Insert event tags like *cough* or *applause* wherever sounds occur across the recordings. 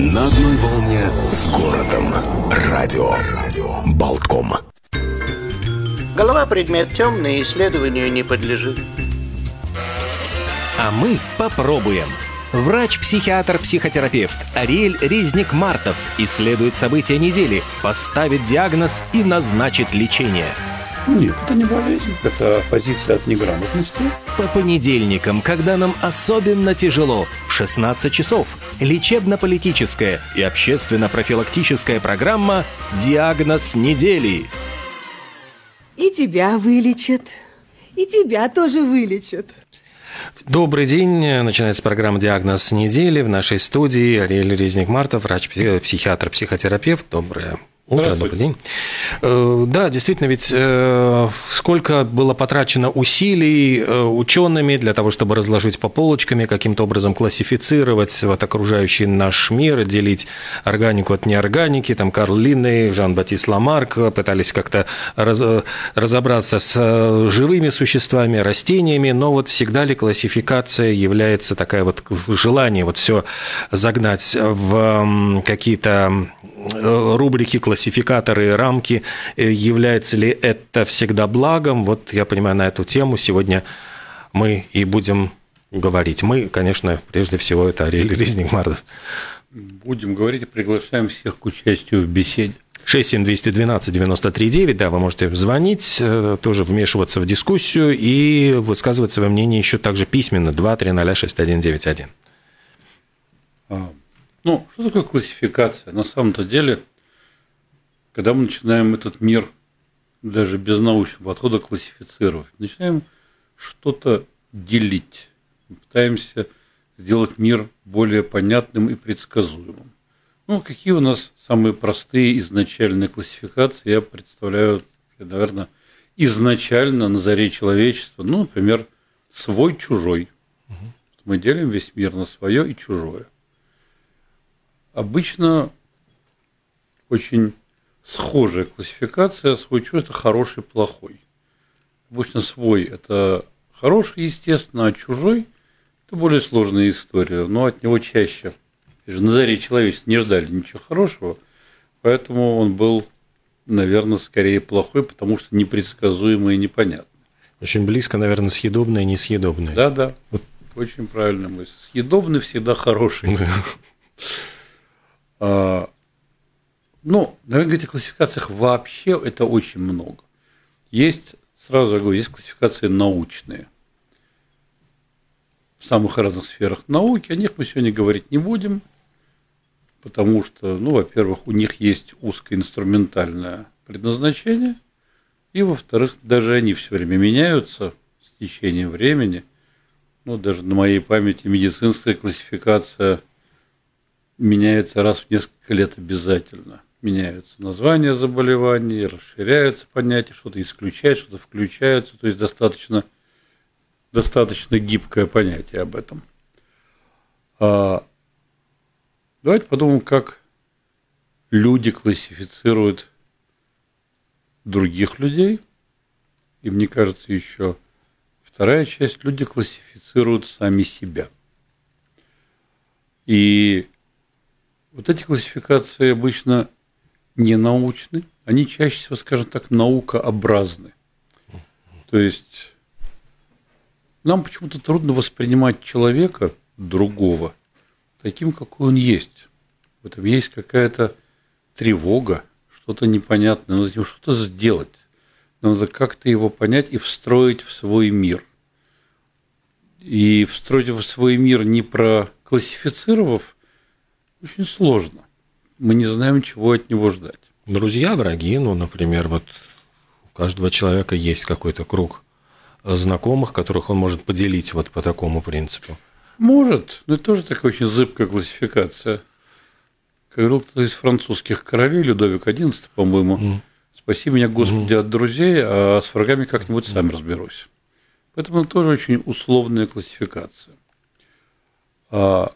На одной волне с городом. Радио. Радио. Болтком. Голова предмет темный, исследованию не подлежит. А мы попробуем. Врач-психиатр-психотерапевт Ариэль Резник-Мартов исследует события недели, поставит диагноз и назначит лечение. Нет, это не болезнь, это позиция от неграмотности. По понедельникам, когда нам особенно тяжело, в 16 часов, лечебно-политическая и общественно-профилактическая программа «Диагноз недели». И тебя вылечат, и тебя тоже вылечат. Добрый день. Начинается программа «Диагноз недели». В нашей студии Ариэль Резник-Мартов, врач-психиатр, психотерапевт. Доброе Утро, добрый день. Э, да, действительно, ведь э, сколько было потрачено усилий э, учеными для того, чтобы разложить по полочкам, каким-то образом классифицировать вот окружающий наш мир, делить органику от неорганики. Там Карл Линней, Жан-Батист Ламарк пытались как-то раз, разобраться с живыми существами, растениями, но вот всегда ли классификация является такая вот желание вот все загнать в какие-то рубрики, классификаторы, рамки. Э, является ли это всегда благом? Вот я понимаю, на эту тему сегодня мы и будем говорить. Мы, конечно, прежде всего, это Ариэль Резник-Мардов. Будем говорить и приглашаем всех к участию в беседе. 67212 93 да, вы можете звонить, э, тоже вмешиваться в дискуссию и высказывать свое мнение еще также письменно 2306191. Ну, что такое классификация? На самом-то деле, когда мы начинаем этот мир даже без научного подхода классифицировать, начинаем что-то делить, пытаемся сделать мир более понятным и предсказуемым. Ну, какие у нас самые простые изначальные классификации, я представляю, наверное, изначально на заре человечества, ну, например, свой-чужой. Мы делим весь мир на свое и чужое – Обычно очень схожая классификация свой чувство это хороший, плохой. Обычно свой – это хороший, естественно, а чужой – это более сложная история, но от него чаще, на заре человечества не ждали ничего хорошего, поэтому он был, наверное, скорее плохой, потому что непредсказуемый и непонятный. Очень близко, наверное, съедобное и несъедобное. Да, да. Вот. Очень правильная мысль. Съедобный всегда хороший. Да. Ну, наверное, этих классификациях вообще это очень много. Есть, сразу говорю, есть классификации научные. В самых разных сферах науки. О них мы сегодня говорить не будем, потому что, ну, во-первых, у них есть узкоинструментальное предназначение, и, во-вторых, даже они все время меняются с течением времени. Ну, даже на моей памяти медицинская классификация меняется раз в несколько лет обязательно. Меняются названия заболеваний, расширяются понятия, что-то исключает, что-то включается. То есть достаточно, достаточно гибкое понятие об этом. А, давайте подумаем, как люди классифицируют других людей. И мне кажется, еще вторая часть, люди классифицируют сами себя. И вот эти классификации обычно не научны, они чаще всего, скажем так, наукообразны. То есть нам почему-то трудно воспринимать человека другого таким, какой он есть. В этом есть какая-то тревога, что-то непонятное, надо ему что-то сделать. Надо как-то его понять и встроить в свой мир. И встроить в свой мир не проклассифицировав, очень сложно. Мы не знаем, чего от него ждать. Друзья, враги, ну, например, вот у каждого человека есть какой-то круг знакомых, которых он может поделить вот по такому принципу. Может, но это тоже такая очень зыбкая классификация. Как говорил кто из французских королей, Людовик XI, по-моему, mm. спаси меня, Господи, mm. от друзей, а с врагами как-нибудь сам разберусь. Поэтому это тоже очень условная классификация. А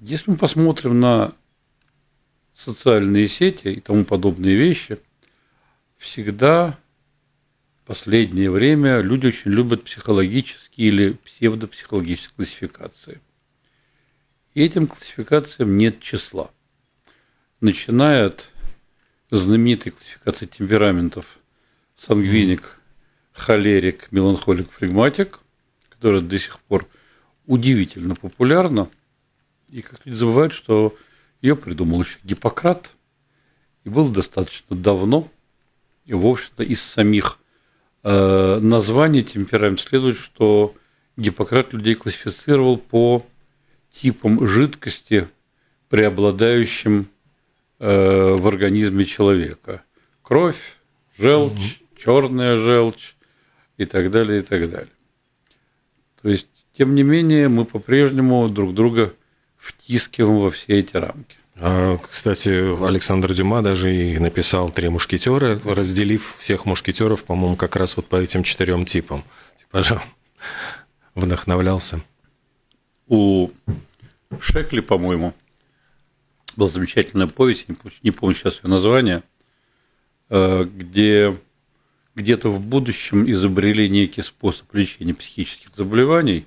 если мы посмотрим на социальные сети и тому подобные вещи, всегда в последнее время люди очень любят психологические или псевдопсихологические классификации. И этим классификациям нет числа. начиная от знаменитой классификации темпераментов сангвиник, холерик, меланхолик, флегматик, которая до сих пор удивительно популярна. И как люди забывают, что ее придумал еще Гиппократ, и был достаточно давно. И, в общем-то, из самих э, названий темперамент следует, что Гиппократ людей классифицировал по типам жидкости, преобладающим э, в организме человека. Кровь, желчь, угу. черная желчь и так далее, и так далее. То есть, тем не менее, мы по-прежнему друг друга втискиваем во все эти рамки. А, кстати, Александр Дюма даже и написал «Три мушкетера», разделив всех мушкетеров, по-моему, как раз вот по этим четырем типам. Типа же вдохновлялся. У Шекли, по-моему, была замечательная повесть, не помню сейчас ее название, э, где где-то в будущем изобрели некий способ лечения психических заболеваний,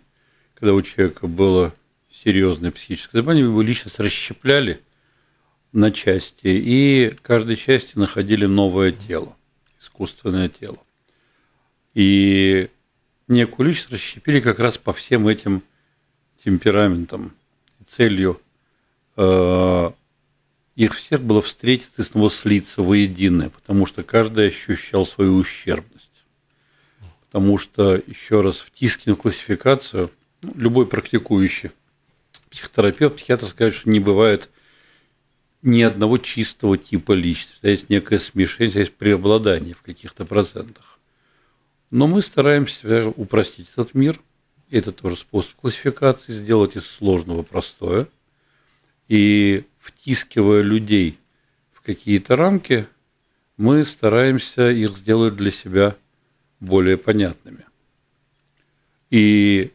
когда у человека было серьезное психическое заболевание, его личность расщепляли – на части, и каждой части находили новое тело, искусственное тело. И некую личность расщепили как раз по всем этим темпераментам. Целью э, их всех было встретиться и снова слиться воедино, потому что каждый ощущал свою ущербность. Потому что, еще раз, втискивая классификацию, ну, любой практикующий психотерапевт, психиатр скажет, что не бывает – ни одного чистого типа личности. Есть некое смешение, есть преобладание в каких-то процентах. Но мы стараемся упростить этот мир. Это тоже способ классификации, сделать из сложного простое. И втискивая людей в какие-то рамки, мы стараемся их сделать для себя более понятными. И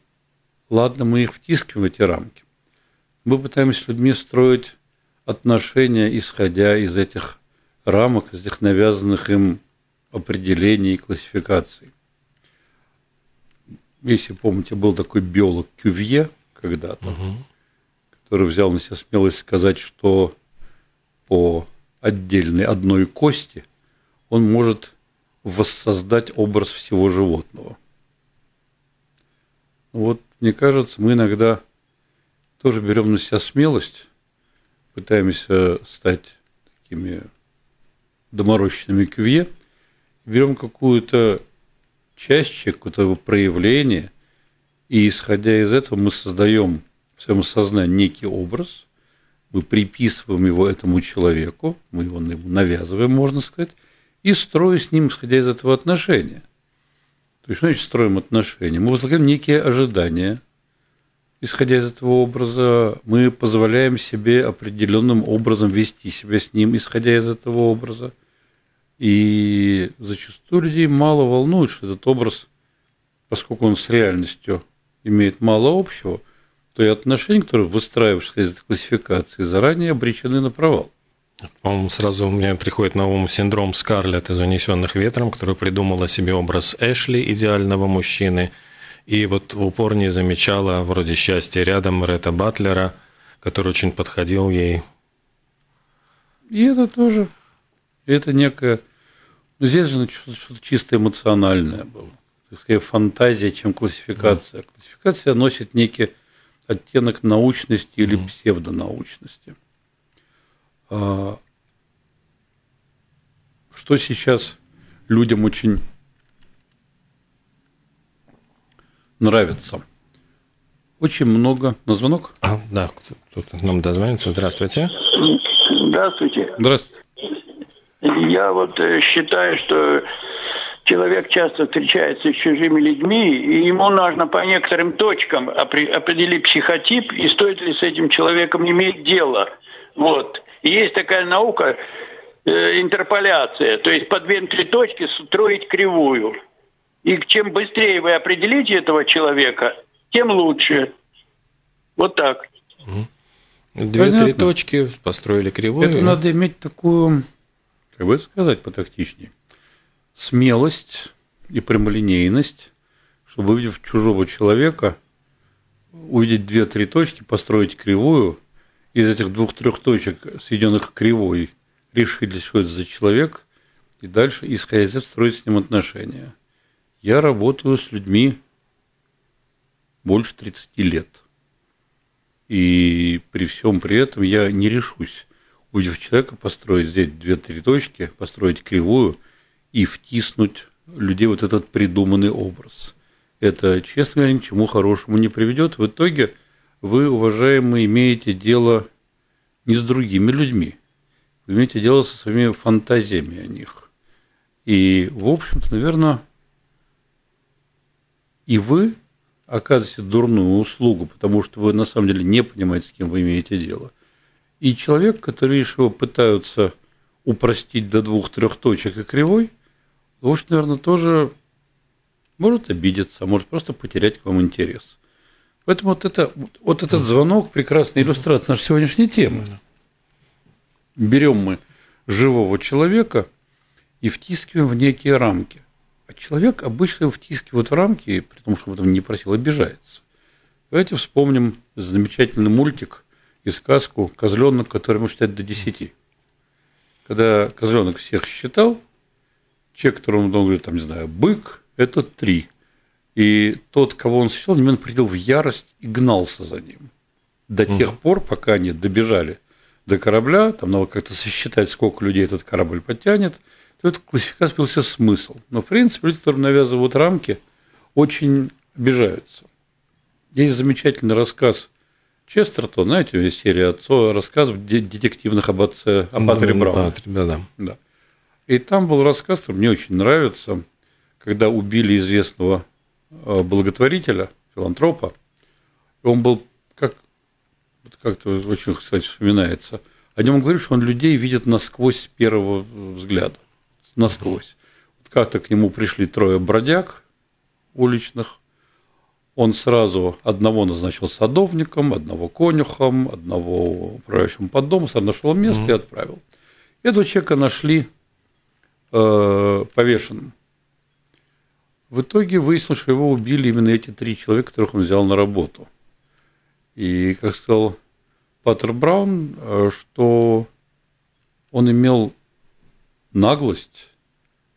ладно, мы их втискиваем в эти рамки. Мы пытаемся с людьми строить отношения, исходя из этих рамок, из этих навязанных им определений и классификаций. Если помните, был такой биолог Кювье когда-то, угу. который взял на себя смелость сказать, что по отдельной одной кости он может воссоздать образ всего животного. Вот, мне кажется, мы иногда тоже берем на себя смелость пытаемся стать такими доморощенными кювье, берем какую-то часть, какое-то проявление, и исходя из этого мы создаем в своем сознании некий образ, мы приписываем его этому человеку, мы его навязываем, можно сказать, и строим с ним, исходя из этого отношения. То есть, что значит строим отношения? Мы возлагаем некие ожидания – исходя из этого образа, мы позволяем себе определенным образом вести себя с ним, исходя из этого образа. И зачастую людей мало волнует, что этот образ, поскольку он с реальностью имеет мало общего, то и отношения, которые выстраиваешь из этой классификации, заранее обречены на провал. По-моему, сразу у меня приходит на ум синдром Скарлетт из «Унесенных ветром», который придумала себе образ Эшли, идеального мужчины – и вот в упор не замечала вроде счастья рядом Ретта Батлера, который очень подходил ей. И это тоже, это некое, ну, здесь же что-то чисто эмоциональное было. Так сказать, фантазия, чем классификация. Да. Классификация носит некий оттенок научности или mm. псевдонаучности. А, что сейчас людям очень нравится. Очень много. На звонок? А, да, кто-то нам дозвонится. Здравствуйте. Здравствуйте. Здравствуйте. Я вот э, считаю, что человек часто встречается с чужими людьми, и ему нужно по некоторым точкам определить психотип, и стоит ли с этим человеком иметь дело. Вот. И есть такая наука, э, интерполяция, то есть по две-три точки строить кривую. И чем быстрее вы определите этого человека, тем лучше. Вот так. Две-три точки, построили кривую. Это надо иметь такую, как бы сказать потактичнее, смелость и прямолинейность, чтобы, увидев чужого человека, увидеть две-три точки, построить кривую из этих двух-трех точек, сведенных кривой, решили, что это за человек, и дальше, исходя из этого, строить с ним отношения. Я работаю с людьми больше 30 лет. И при всем при этом я не решусь, увидев человека, построить здесь две-три точки, построить кривую и втиснуть людей вот этот придуманный образ. Это, честно говоря, ни к чему хорошему не приведет. В итоге вы, уважаемые, имеете дело не с другими людьми. Вы имеете дело со своими фантазиями о них. И, в общем-то, наверное, и вы оказываете дурную услугу, потому что вы на самом деле не понимаете, с кем вы имеете дело. И человек, который лишь его пытаются упростить до двух-трех точек и кривой, общем, наверное, тоже может обидеться, а может просто потерять к вам интерес. Поэтому вот, это, вот этот звонок – прекрасная иллюстрация нашей сегодняшней темы. Берем мы живого человека и втискиваем в некие рамки. Человек обычно втискивает в рамки, при том, что он этого не просил, обижается. Давайте вспомним замечательный мультик и сказку «Козленок, который может считать до десяти». Когда козленок всех считал, человек, которому он говорит, там, не знаю, бык – это три. И тот, кого он считал, немедленно приходил в ярость и гнался за ним. До угу. тех пор, пока они добежали до корабля, там надо как-то сосчитать, сколько людей этот корабль потянет – то эта классификация появился смысл. Но, в принципе, люди, которые навязывают рамки, очень обижаются. Есть замечательный рассказ Честертона, знаете, есть серия отцов, рассказов детективных об отце, об Баттере ну, Брауне. Да, да. да. И там был рассказ, который мне очень нравится, когда убили известного э, благотворителя, филантропа. Он был как как-то очень, кстати, вспоминается. О нем говорит, что он людей видит насквозь с первого взгляда насквозь. Вот как-то к нему пришли трое бродяг уличных. Он сразу одного назначил садовником, одного конюхом, одного управляющим под дом, сразу нашел место mm-hmm. и отправил. Этого человека нашли э, повешенным. В итоге выяснилось, что его убили именно эти три человека, которых он взял на работу. И, как сказал Паттер Браун, э, что он имел наглость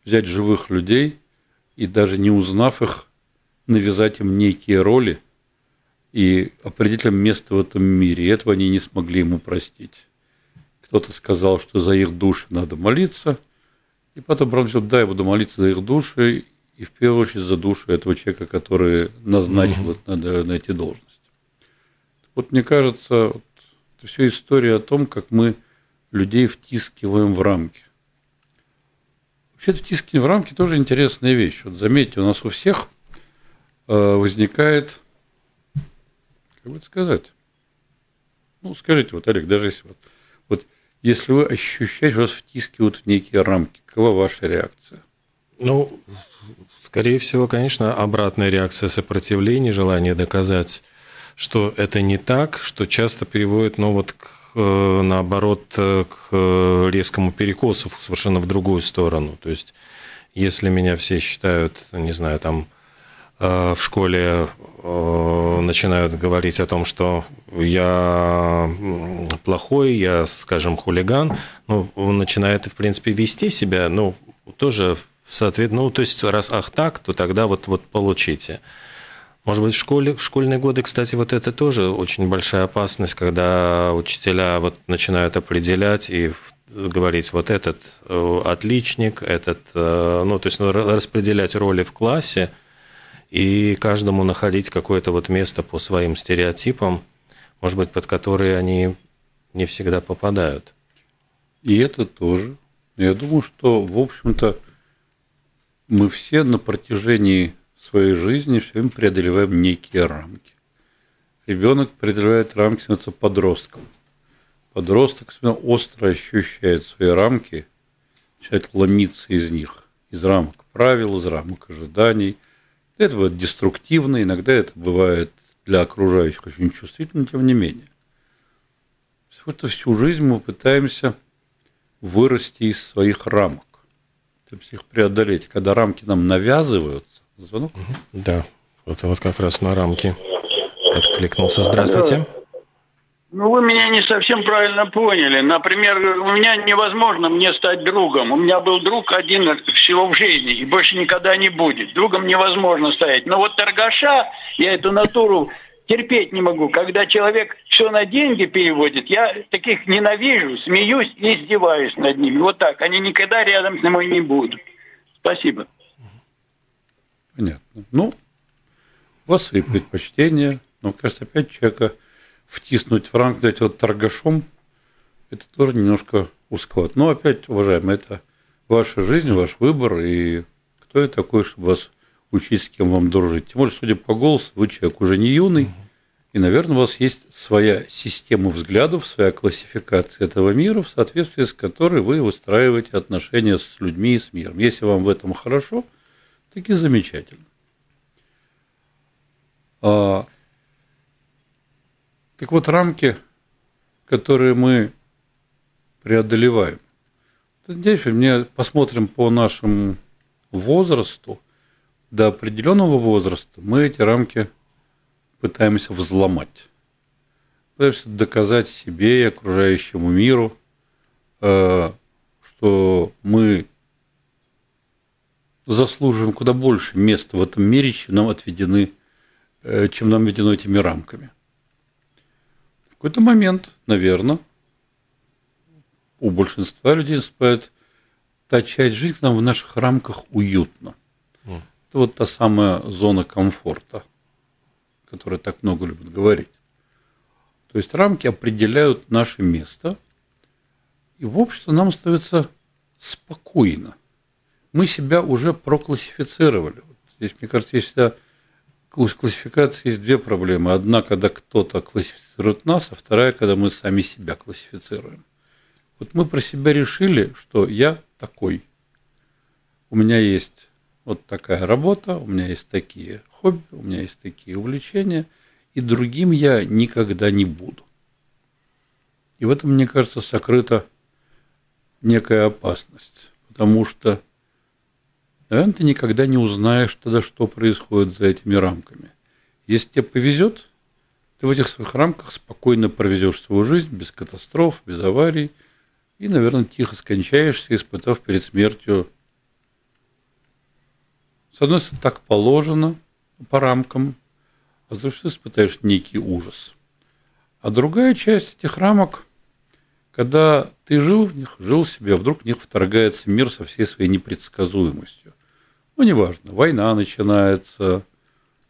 взять живых людей и даже не узнав их, навязать им некие роли и определить им место в этом мире. И этого они не смогли ему простить. Кто-то сказал, что за их души надо молиться, и потом Браун сказал, да, я буду молиться за их души, и в первую очередь за душу этого человека, который назначил mm-hmm. на, на эти должности. Вот мне кажется, вот, это все история о том, как мы людей втискиваем в рамки. Вообще-то втискивание в рамки тоже интересная вещь. Вот заметьте, у нас у всех э, возникает, как бы это сказать, ну, скажите, вот, Олег, даже если вот, вот если вы ощущаете, вас втискивают в некие рамки, какова ваша реакция? Ну, скорее всего, конечно, обратная реакция сопротивления, желание доказать, что это не так, что часто приводит, ну, вот к наоборот, э, к резкому перекосу совершенно в другую сторону. То есть, если меня все считают, не знаю, там э, в школе начинают говорить о том, что я плохой, я, скажем, хулиган, ну, он начинает, в принципе, вести себя, ну, тоже, соответственно, ну, то есть, раз ах так, то тогда вот, вот получите. Может быть, в школе, в школьные годы, кстати, вот это тоже очень большая опасность, когда учителя вот начинают определять и говорить, вот этот э, отличник, этот, э, ну, то есть ну, распределять роли в классе и каждому находить какое-то вот место по своим стереотипам, может быть, под которые они не всегда попадают. И это тоже. Я думаю, что, в общем-то, мы все на протяжении своей жизни все время преодолеваем некие рамки. Ребенок преодолевает рамки, становится подростком. Подросток остро ощущает свои рамки, начинает ломиться из них, из рамок правил, из рамок ожиданий. Это бывает деструктивно, иногда это бывает для окружающих очень чувствительно, тем не менее. Вот всю жизнь мы пытаемся вырасти из своих рамок, есть их преодолеть. Когда рамки нам навязывают, Звонок? Да, это вот как раз на рамке откликнулся. Здравствуйте. Ну, вы меня не совсем правильно поняли. Например, у меня невозможно мне стать другом. У меня был друг один всего в жизни, и больше никогда не будет. Другом невозможно стать. Но вот торгаша, я эту натуру терпеть не могу. Когда человек все на деньги переводит, я таких ненавижу, смеюсь и издеваюсь над ними. Вот так. Они никогда рядом с мной не будут. Спасибо. Понятно. Ну, у вас свои предпочтения, но, кажется, опять человека втиснуть в ранг, дать вот торгашом, это тоже немножко узковато. Но опять, уважаемые, это ваша жизнь, ваш выбор, и кто я такой, чтобы вас учить, с кем вам дружить. Тем более, судя по голосу, вы человек уже не юный, и, наверное, у вас есть своя система взглядов, своя классификация этого мира, в соответствии с которой вы выстраиваете отношения с людьми и с миром. Если вам в этом хорошо, так и замечательно. А, так вот, рамки, которые мы преодолеваем. Здесь мне посмотрим по нашему возрасту. До определенного возраста мы эти рамки пытаемся взломать. Пытаемся доказать себе и окружающему миру, э, что мы заслуживаем куда больше места в этом мире, чем нам отведены, э, чем нам отведено этими рамками какой-то момент, наверное, у большинства людей наступает та часть жизни нам в наших рамках уютно. Mm. Это вот та самая зона комфорта, которая так много любят говорить. То есть рамки определяют наше место, и в обществе нам становится спокойно. Мы себя уже проклассифицировали. Здесь, мне кажется, есть всегда классификации есть две проблемы. Одна, когда кто-то классифицирует нас, а вторая, когда мы сами себя классифицируем. Вот мы про себя решили, что я такой. У меня есть вот такая работа, у меня есть такие хобби, у меня есть такие увлечения, и другим я никогда не буду. И в этом, мне кажется, сокрыта некая опасность, потому что наверное, ты никогда не узнаешь тогда, что происходит за этими рамками. Если тебе повезет, ты в этих своих рамках спокойно проведешь свою жизнь без катастроф, без аварий, и, наверное, тихо скончаешься, испытав перед смертью. С одной стороны, так положено по рамкам, а с другой стороны, испытаешь некий ужас. А другая часть этих рамок, когда ты жил в них, жил себе, а вдруг в них вторгается мир со всей своей непредсказуемостью. Ну, неважно, война начинается,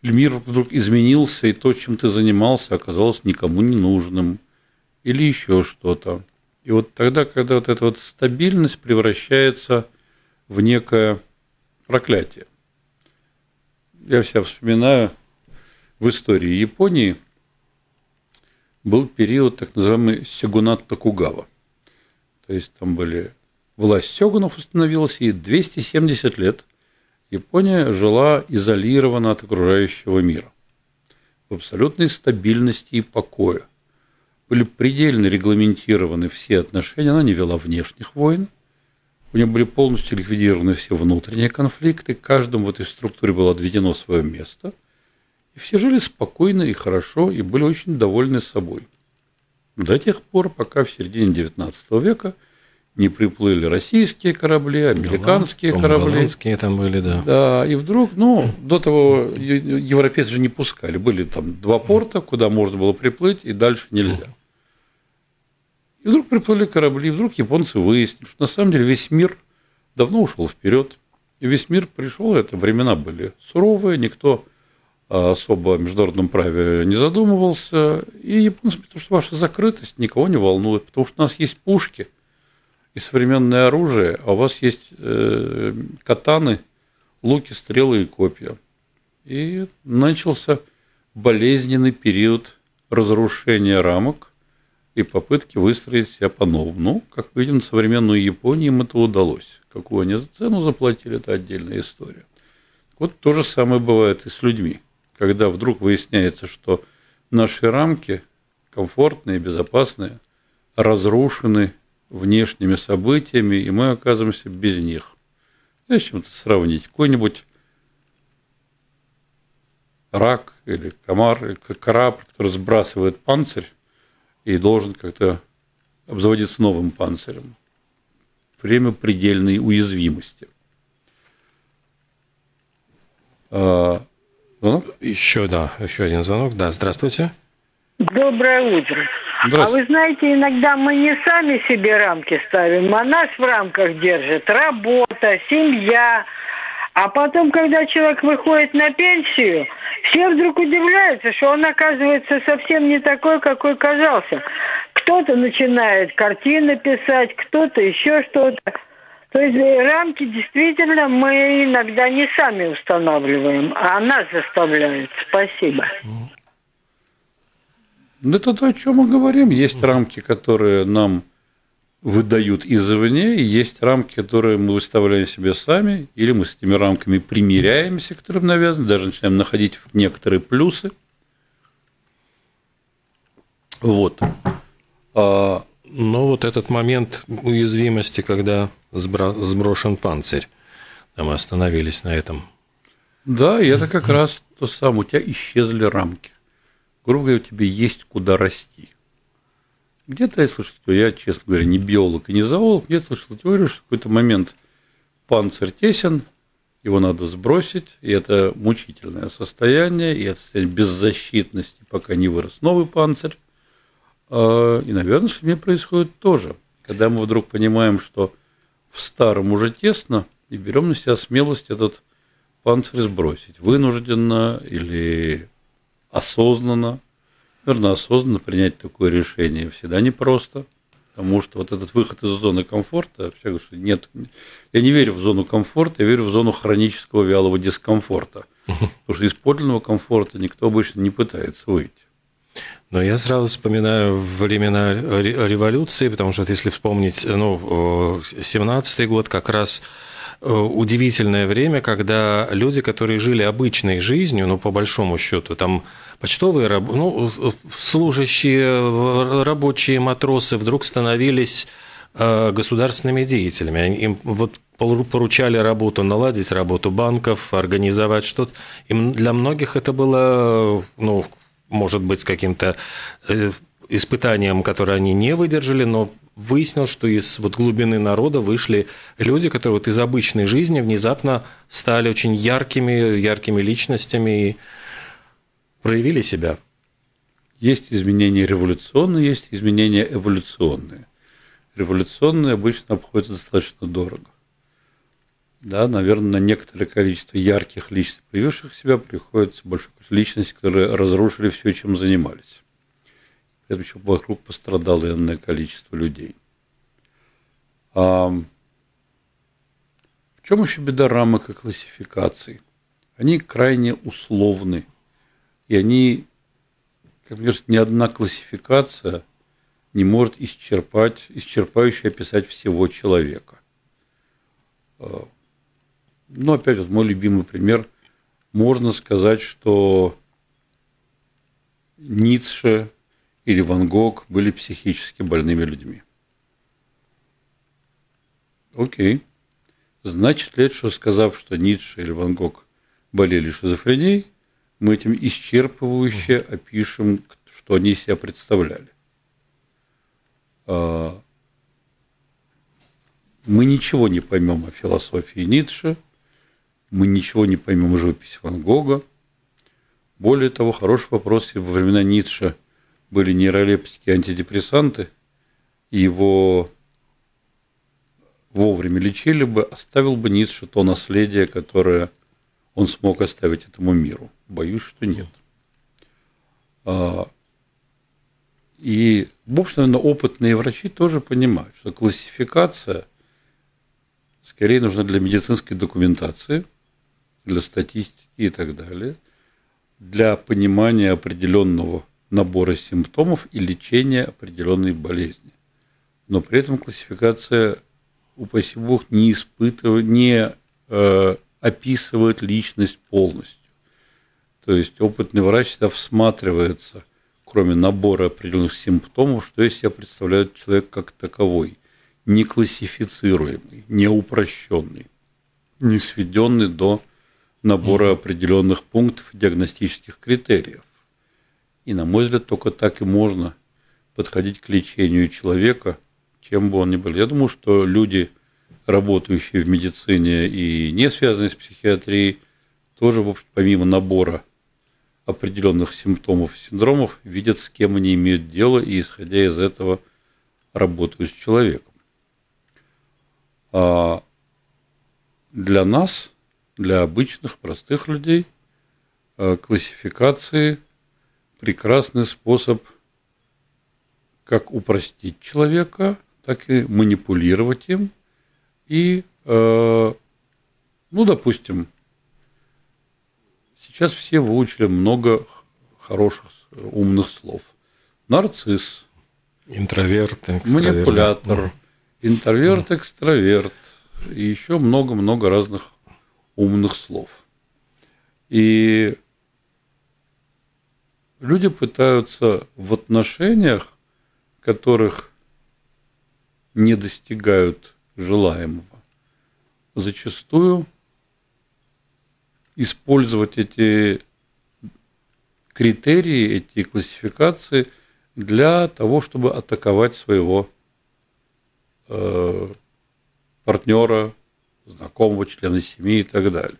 мир вдруг изменился, и то, чем ты занимался, оказалось никому не нужным, или еще что-то. И вот тогда, когда вот эта вот стабильность превращается в некое проклятие. Я себя вспоминаю, в истории Японии был период так называемый Сёгунат Токугава. То есть там были власть сёгунов установилась, и 270 лет Япония жила изолированно от окружающего мира, в абсолютной стабильности и покое. Были предельно регламентированы все отношения, она не вела внешних войн, у нее были полностью ликвидированы все внутренние конфликты, каждому в этой структуре было отведено свое место, и все жили спокойно и хорошо, и были очень довольны собой. До тех пор, пока в середине XIX века – не приплыли российские корабли, американские Голланд, корабли. Голландские там были, да. Да, и вдруг, ну, до того европейцы же не пускали. Были там два порта, куда можно было приплыть, и дальше нельзя. И вдруг приплыли корабли, и вдруг японцы выяснили, что на самом деле весь мир давно ушел вперед. И весь мир пришел, это времена были суровые, никто особо о международном праве не задумывался. И японцы, потому что ваша закрытость никого не волнует, потому что у нас есть пушки – и современное оружие, а у вас есть э, катаны, луки, стрелы и копья. И начался болезненный период разрушения рамок и попытки выстроить себя по-новому. Ну, как мы видим, современную Японию им это удалось. Какую они цену заплатили, это отдельная история. Вот то же самое бывает и с людьми. Когда вдруг выясняется, что наши рамки комфортные, безопасные, разрушены внешними событиями, и мы оказываемся без них. Знаешь, чем это сравнить? Какой-нибудь рак или комар, или корабль, который сбрасывает панцирь, и должен как-то обзаводиться новым панцирем. Время предельной уязвимости. А, звонок? Еще, да, еще один звонок. Да, здравствуйте. Доброе утро. А вы знаете, иногда мы не сами себе рамки ставим, а нас в рамках держит работа, семья. А потом, когда человек выходит на пенсию, все вдруг удивляются, что он оказывается совсем не такой, какой казался. Кто-то начинает картины писать, кто-то еще что-то. То есть рамки действительно мы иногда не сами устанавливаем, а нас заставляют. Спасибо. Ну, это то, о чем мы говорим. Есть рамки, которые нам выдают извне, и есть рамки, которые мы выставляем себе сами, или мы с этими рамками примиряемся, которые навязаны, даже начинаем находить некоторые плюсы. Вот. А, но вот этот момент уязвимости, когда сброшен панцирь, мы остановились на этом. Да, и это как раз то самое. У тебя исчезли рамки. Грубо говоря, у тебя есть куда расти. Где-то я слышал, что я, честно говоря, не биолог и не зоолог, где-то слышал теорию, что в какой-то момент панцирь тесен, его надо сбросить, и это мучительное состояние, и это состояние беззащитности, пока не вырос новый панцирь. А, и, наверное, с ними происходит тоже. Когда мы вдруг понимаем, что в старом уже тесно, и берем на себя смелость этот панцирь сбросить. Вынужденно или осознанно – наверное, осознанно принять такое решение всегда непросто, потому что вот этот выход из зоны комфорта, я говорю, что нет, я не верю в зону комфорта, я верю в зону хронического вялого дискомфорта, потому что из подлинного комфорта никто обычно не пытается выйти. Но я сразу вспоминаю времена революции, потому что вот если вспомнить, ну, 17-й год как раз удивительное время, когда люди, которые жили обычной жизнью, ну, по большому счету, там почтовые, ну, служащие, рабочие матросы вдруг становились э, государственными деятелями. Им вот поручали работу, наладить работу банков, организовать что-то. Им для многих это было, ну, может быть, каким-то испытанием, которое они не выдержали, но выяснил, что из вот глубины народа вышли люди, которые вот из обычной жизни внезапно стали очень яркими, яркими личностями и проявили себя. Есть изменения революционные, есть изменения эволюционные. Революционные обычно обходятся достаточно дорого. Да, наверное, на некоторое количество ярких личностей, проявивших себя, приходится большое количество личностей, которые разрушили все, чем занимались это еще вокруг пострадало энное количество людей. А в чем еще беда рамок и классификаций? Они крайне условны, и они, как мне кажется, ни одна классификация не может исчерпать, исчерпающе описать всего человека. А, ну, опять вот мой любимый пример. Можно сказать, что Ницше или Ван Гог были психически больными людьми. Окей. Значит ли это, что сказав, что Ницше или Ван Гог болели шизофренией, мы этим исчерпывающе опишем, что они себя представляли? А, мы ничего не поймем о философии Ницше, мы ничего не поймем о живописи Ван Гога. Более того, хороший вопрос, если во времена Ницше – были нейролептики, антидепрессанты, его вовремя лечили бы, оставил бы Ницше то наследие, которое он смог оставить этому миру. Боюсь, что нет. А, и, в общем, опытные врачи тоже понимают, что классификация скорее нужна для медицинской документации, для статистики и так далее, для понимания определенного набора симптомов и лечения определенной болезни. Но при этом классификация, упаси бог, не испытывает, не э, описывает личность полностью. То есть опытный врач всегда всматривается, кроме набора определенных симптомов, что из себя представляет человек как таковой, не классифицируемый, не упрощенный, не сведенный до набора определенных пунктов и диагностических критериев. И, на мой взгляд, только так и можно подходить к лечению человека, чем бы он ни был. Я думаю, что люди, работающие в медицине и не связанные с психиатрией, тоже, в общем, помимо набора определенных симптомов и синдромов, видят, с кем они имеют дело, и, исходя из этого, работают с человеком. А для нас, для обычных, простых людей, э, классификации – прекрасный способ как упростить человека, так и манипулировать им. И, э, ну, допустим, сейчас все выучили много хороших, умных слов. Нарцисс. Интроверт, экстраверт. Манипулятор. Интроверт, экстраверт и еще много-много разных умных слов. И люди пытаются в отношениях, которых не достигают желаемого, зачастую использовать эти критерии, эти классификации для того, чтобы атаковать своего э, партнера, знакомого, члена семьи и так далее.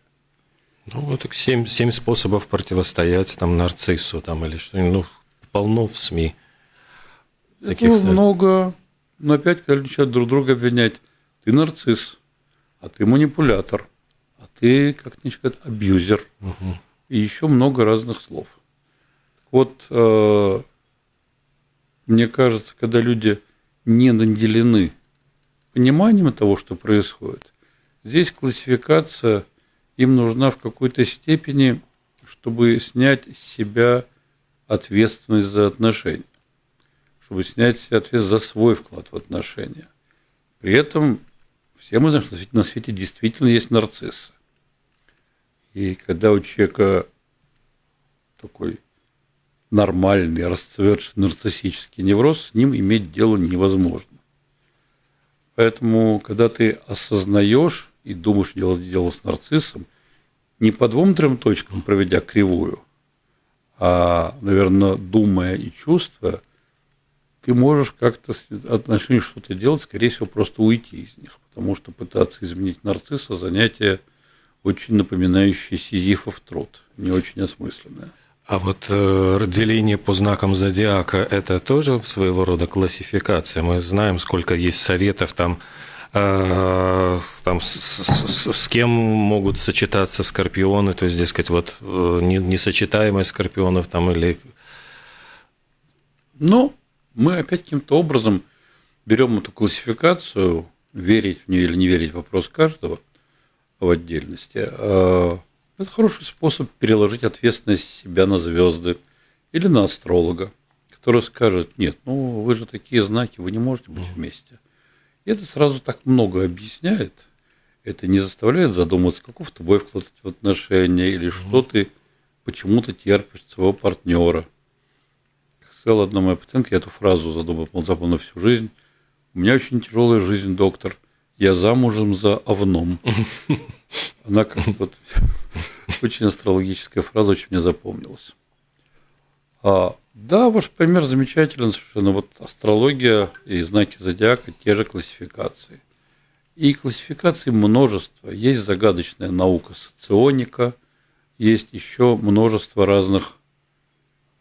Ну, вот семь, семь способов противостоять там нарциссу там, или что-нибудь. Ну, полно в СМИ. Таких ну, много. Но опять, когда начинают друг друга обвинять, ты нарцисс, а ты манипулятор, а ты, как ни сказать, абьюзер. Угу. И еще много разных слов. Вот э, мне кажется, когда люди не наделены пониманием того, что происходит, здесь классификация им нужна в какой-то степени, чтобы снять с себя ответственность за отношения, чтобы снять себя ответственность за свой вклад в отношения. При этом все мы знаем, что на свете действительно есть нарциссы. И когда у человека такой нормальный, расцветший нарциссический невроз, с ним иметь дело невозможно. Поэтому, когда ты осознаешь и думаешь делать дело с нарциссом, не по двум-трем точкам проведя кривую, а, наверное, думая и чувствуя, ты можешь как-то отношении что-то делать, скорее всего, просто уйти из них, потому что пытаться изменить нарцисса – занятие очень напоминающее сизифов труд, не очень осмысленное. А вот э, разделение по знакам зодиака – это тоже своего рода классификация. Мы знаем, сколько есть советов там, там с, с, с кем могут сочетаться скорпионы, то есть, дескать, вот э, несочетаемые скорпионов там или… Ну, мы опять каким-то образом берем эту классификацию, верить в нее или не верить – вопрос каждого в отдельности. А – это хороший способ переложить ответственность себя на звезды или на астролога, который скажет, нет, ну вы же такие знаки, вы не можете быть вместе. И это сразу так много объясняет. Это не заставляет задуматься, каков твой вклад в отношения, или что ты почему-то терпишь своего партнера. Как сказала одна моя пациентка, я эту фразу задумал, запомнил всю жизнь. У меня очень тяжелая жизнь, доктор. Я замужем за овном. *laughs* Она как вот *laughs* очень астрологическая фраза, очень мне запомнилась. А, да, ваш пример замечателен совершенно. Вот астрология и знаки зодиака – те же классификации. И классификаций множество. Есть загадочная наука соционика, есть еще множество разных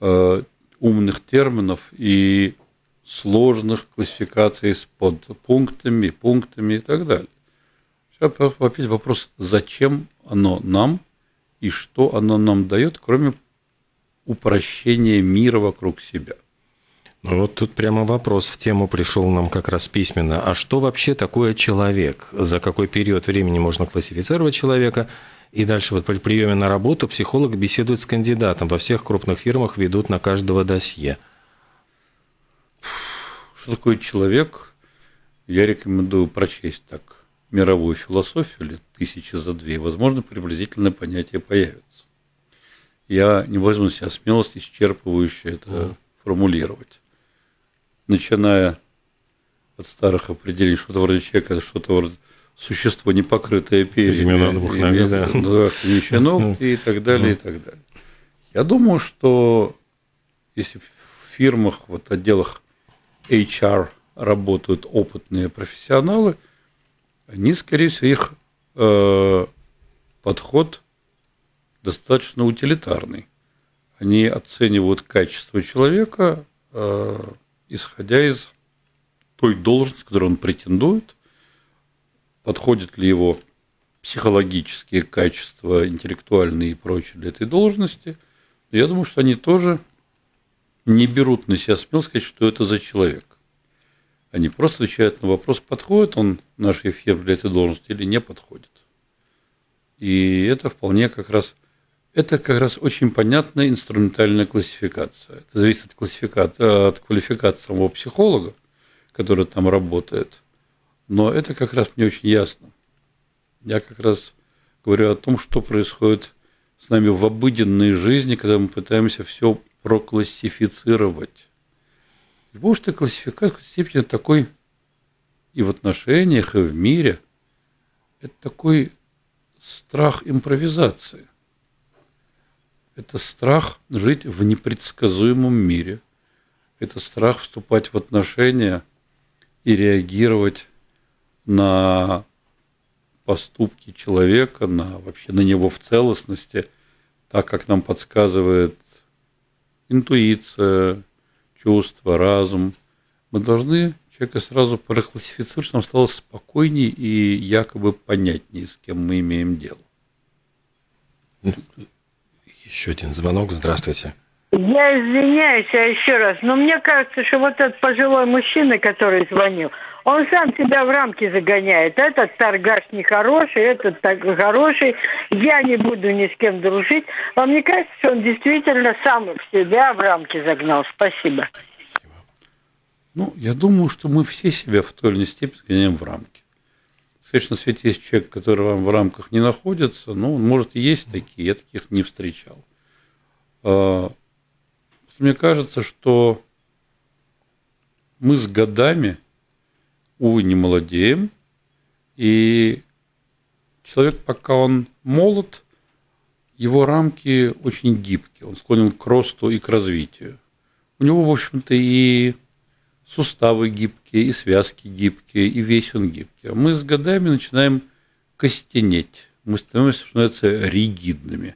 э, умных терминов и сложных классификаций с подпунктами, пунктами и так далее. Опять вопрос, зачем оно нам и что оно нам дает, кроме упрощения мира вокруг себя. Ну вот тут прямо вопрос в тему пришел нам как раз письменно. А что вообще такое человек? За какой период времени можно классифицировать человека? И дальше вот при приеме на работу психолог беседует с кандидатом. Во всех крупных фирмах ведут на каждого досье. Что такое человек? Я рекомендую прочесть так мировую философию лет тысячи за две, возможно, приблизительное понятие появится. Я не возьму на себя смелость исчерпывающе это mm. формулировать. Начиная от старых определений, что-то вроде человека, это что-то вроде существо, не покрытое перьями, щенок и так далее, и так далее. Я думаю, что если в фирмах, вот отделах HR работают опытные профессионалы, они, скорее всего, их э, подход достаточно утилитарный. Они оценивают качество человека, э, исходя из той должности, которую он претендует, подходит ли его психологические качества, интеллектуальные и прочее для этой должности. Я думаю, что они тоже не берут на себя смело сказать, что это за человек. Они просто отвечают на вопрос, подходит он нашей фирме для этой должности или не подходит. И это вполне как раз, это как раз очень понятная инструментальная классификация. Это зависит от, классификации, от квалификации самого психолога, который там работает. Но это как раз мне очень ясно. Я как раз говорю о том, что происходит с нами в обыденной жизни, когда мы пытаемся все проклассифицировать. Потому что классификация в степени такой и в отношениях, и в мире. Это такой страх импровизации. Это страх жить в непредсказуемом мире. Это страх вступать в отношения и реагировать на поступки человека, на вообще на него в целостности, так как нам подсказывает интуиция, чувство, разум. Мы должны человека сразу проклассифицировать, чтобы стало спокойнее и якобы понятнее, с кем мы имеем дело. Еще один звонок. Здравствуйте. Я извиняюсь, а еще раз, но мне кажется, что вот этот пожилой мужчина, который звонил, он сам себя в рамки загоняет. Этот торгаш нехороший, этот так хороший. Я не буду ни с кем дружить. Вам не кажется, что он действительно сам в себя в рамки загнал? Спасибо. Ну, я думаю, что мы все себя в той или иной степени загоняем в рамки. Конечно, на свете есть человек, который вам в рамках не находится, но он, может, и есть такие, я таких не встречал. А, мне кажется, что мы с годами – увы, не молодеем. И человек, пока он молод, его рамки очень гибкие, он склонен к росту и к развитию. У него, в общем-то, и суставы гибкие, и связки гибкие, и весь он гибкий. А мы с годами начинаем костенеть. Мы становимся, что называется, ригидными,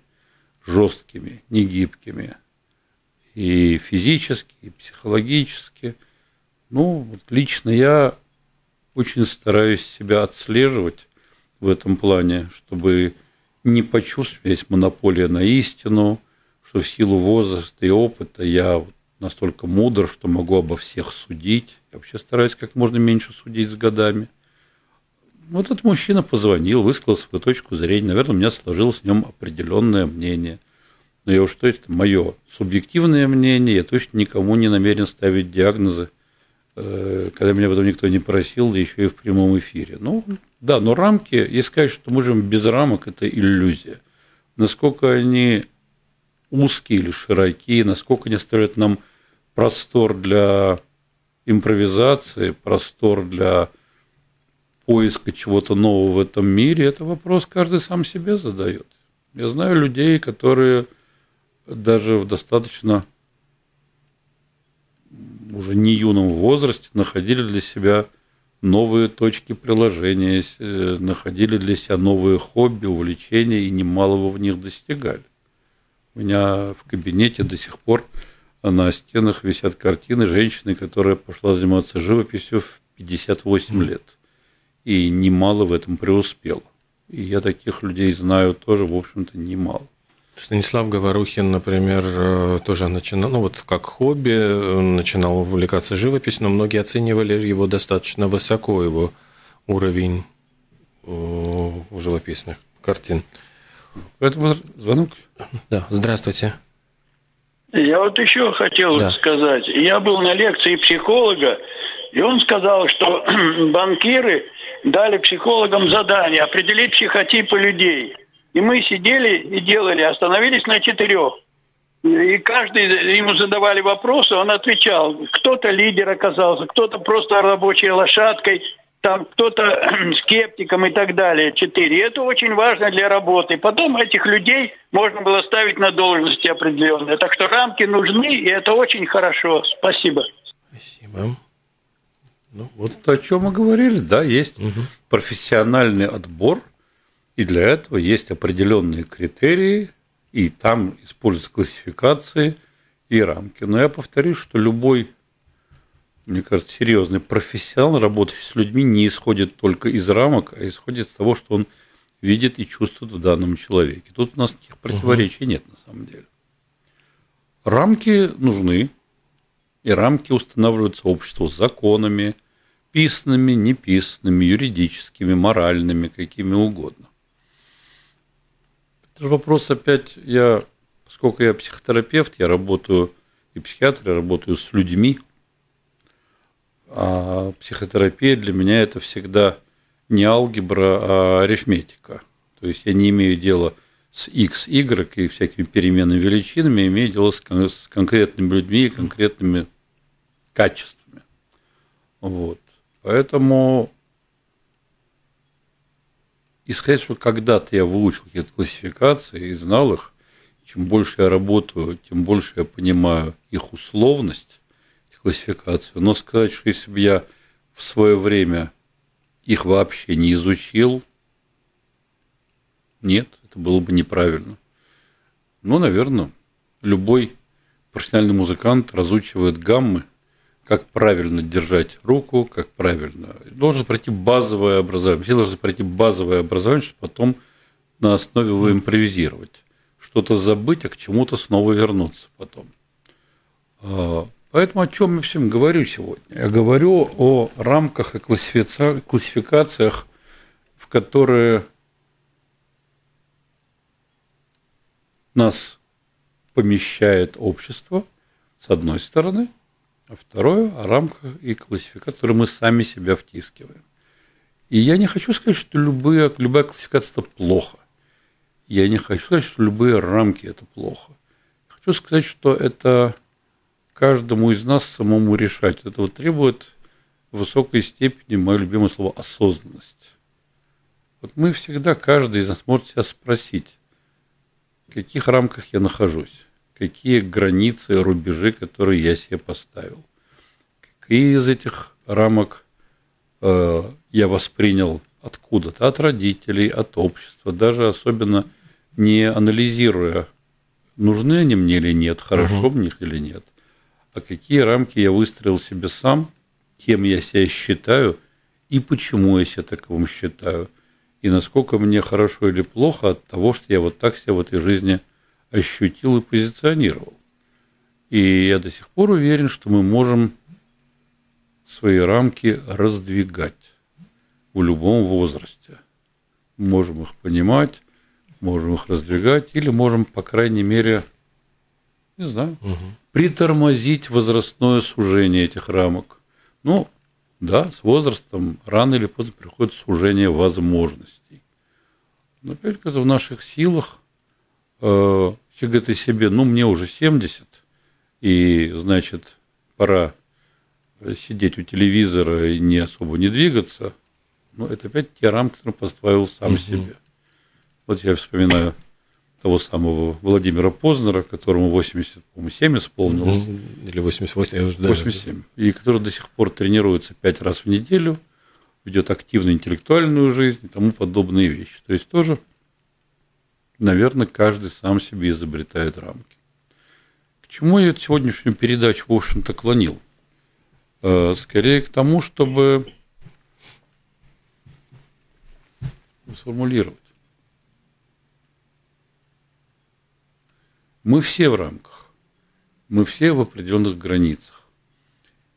жесткими, негибкими. И физически, и психологически. Ну, вот лично я очень стараюсь себя отслеживать в этом плане, чтобы не почувствовать монополия на истину, что в силу возраста и опыта я настолько мудр, что могу обо всех судить. Я вообще стараюсь как можно меньше судить с годами. Вот этот мужчина позвонил, высказал свою точку зрения. Наверное, у меня сложилось в нем определенное мнение. Но я уж то есть мое субъективное мнение, я точно никому не намерен ставить диагнозы – Э, когда меня потом никто не просил, да еще и в прямом эфире. Ну, да, но рамки, если сказать, что мы живем без рамок, это иллюзия. Насколько они узкие или широкие, насколько они оставляют нам простор для импровизации, простор для поиска чего-то нового в этом мире, это вопрос каждый сам себе задает. Я знаю людей, которые даже в достаточно уже не юном возрасте находили для себя новые точки приложения, э, находили для себя новые хобби, увлечения и немалого в них достигали. У меня в кабинете до сих пор на стенах висят картины женщины, которая пошла заниматься живописью в 58 лет. И немало в этом преуспела. И я таких людей знаю тоже, в общем-то, немало. Станислав Говорухин, например, э, тоже начинал, ну вот как хобби, э, начинал увлекаться живописью, но многие оценивали его достаточно высоко, его уровень э, живописных картин. Поэтому звонок. Да, здравствуйте. Я вот еще хотел да. сказать. Я был на лекции психолога, и он сказал, что *clears throat* банкиры дали психологам задание определить психотипы людей – и мы сидели и делали, остановились на четырех. И каждый, ему задавали вопросы, он отвечал. Кто-то лидер оказался, кто-то просто рабочей лошадкой, там кто-то *clears throat* скептиком и так далее. Четыре. И это очень важно для работы. Потом этих людей можно было ставить на должности определенные. Так что рамки нужны, и это очень хорошо. Спасибо. Спасибо. Ну, вот о чем мы говорили, да, есть угу. профессиональный отбор, и для этого есть определенные критерии, и там используются классификации и рамки. Но я повторюсь, что любой, мне кажется, серьезный профессионал, работающий с людьми, не исходит только из рамок, а исходит из того, что он видит и чувствует в данном человеке. Тут у нас никаких противоречий угу. нет на самом деле. Рамки нужны, и рамки устанавливаются обществу законами, писанными, неписанными, юридическими, моральными, какими угодно. Это же вопрос опять, я, поскольку я психотерапевт, я работаю и психиатр, я работаю с людьми, а психотерапия для меня это всегда не алгебра, а арифметика. То есть я не имею дела с x, y и всякими переменными величинами, я имею дело с, конкретными людьми и конкретными качествами. Вот. Поэтому исходя, что когда-то я выучил какие-то классификации и знал их, чем больше я работаю, тем больше я понимаю их условность, классификацию. Но сказать, что если бы я в свое время их вообще не изучил, нет, это было бы неправильно. Но, наверное, любой профессиональный музыкант разучивает гаммы как правильно держать руку, как правильно. Должен пройти базовое образование. Все должны пройти базовое образование, чтобы потом на основе его импровизировать. Что-то забыть, а к чему-то снова вернуться потом. Поэтому о чем я всем говорю сегодня? Я говорю о рамках и классификациях, в которые нас помещает общество, с одной стороны – а второе – о рамках и классификации, которые мы сами себя втискиваем. И я не хочу сказать, что любые, любая классификация – это плохо. Я не хочу сказать, что любые рамки – это плохо. Хочу сказать, что это каждому из нас самому решать. Это вот требует в высокой степени, мое любимое слово, осознанность. Вот мы всегда, каждый из нас может себя спросить, в каких рамках я нахожусь какие границы, рубежи, которые я себе поставил. Какие из этих рамок э, я воспринял откуда-то, от родителей, от общества, даже особенно не анализируя, нужны они мне или нет, хорошо угу. в них или нет, а какие рамки я выстроил себе сам, кем я себя считаю и почему я себя таковым считаю, и насколько мне хорошо или плохо от того, что я вот так себя в этой жизни – ощутил и позиционировал. И я до сих пор уверен, что мы можем свои рамки раздвигать в любом возрасте. Можем их понимать, можем их раздвигать, или можем, по крайней мере, не знаю, угу. Притормозить возрастное сужение этих рамок. Ну, да, с возрастом рано или поздно приходит сужение возможностей. Но опять это в наших силах э, говорит о себе, ну, мне уже 70, и, значит, пора сидеть у телевизора и не особо не двигаться. Но это опять те рамки, которые поставил сам угу. себе. Вот я вспоминаю того самого Владимира Познера, которому 87 исполнилось. Или 88, я уже 87. И который до сих пор тренируется 5 раз в неделю, ведет активную интеллектуальную жизнь и тому подобные вещи. То есть тоже наверное, каждый сам себе изобретает рамки. К чему я сегодняшнюю передачу, в общем-то, клонил? Э, скорее к тому, чтобы сформулировать. Мы все в рамках, мы все в определенных границах.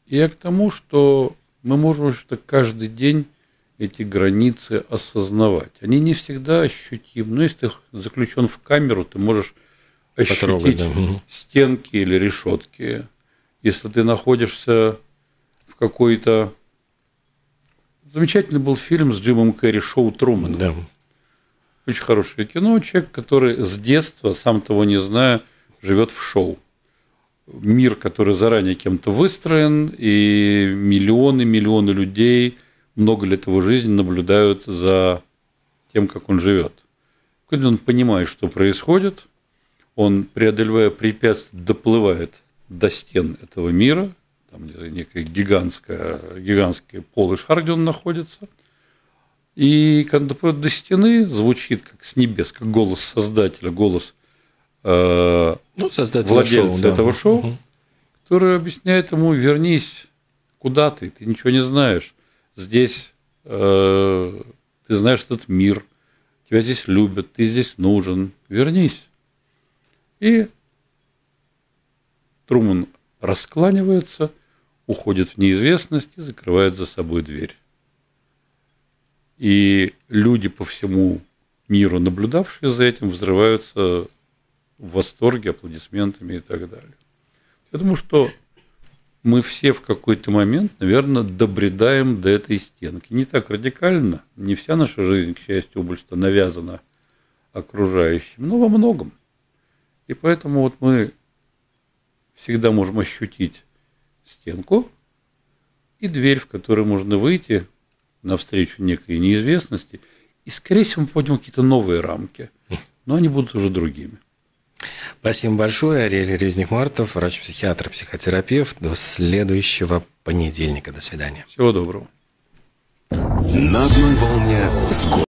И я к тому, что мы можем что каждый день эти границы осознавать. Они не всегда ощутимы. Но если ты заключен в камеру, ты можешь ощутить да. стенки или решетки. Если ты находишься в какой-то... Замечательный был фильм с Джимом Керри «Шоу Трумана». Да. Очень хорошее кино. Человек, который с детства, сам того не зная, живет в шоу. Мир, который заранее кем-то выстроен, и миллионы, миллионы людей – много лет его жизни наблюдают за тем, как он живет. Когда он понимает, что происходит, он, преодолевая препятствия, доплывает до стен этого мира, там некая гигантская, гигантский полый шар, где он находится. И когда доходит до стены, звучит как с небес, как голос создателя, голос э, ну, создателя владельца шоу, да. этого шоу, угу. который объясняет ему, вернись, куда ты, ты ничего не знаешь. Здесь э, ты знаешь этот мир, тебя здесь любят, ты здесь нужен, вернись. И Труман раскланивается, уходит в неизвестность и закрывает за собой дверь. И люди по всему миру, наблюдавшие за этим, взрываются в восторге, аплодисментами и так далее. Я думаю, что мы все в какой-то момент, наверное, добредаем до этой стенки. Не так радикально, не вся наша жизнь, к счастью, больше навязана окружающим, но во многом. И поэтому вот мы всегда можем ощутить стенку и дверь, в которую можно выйти навстречу некой неизвестности, и, скорее всего, мы пойдем какие-то новые рамки, но они будут уже другими. Спасибо большое. Ариэль Резник-Мартов, врач-психиатр, психотерапевт. До следующего понедельника. До свидания. Всего доброго. На одной волне с.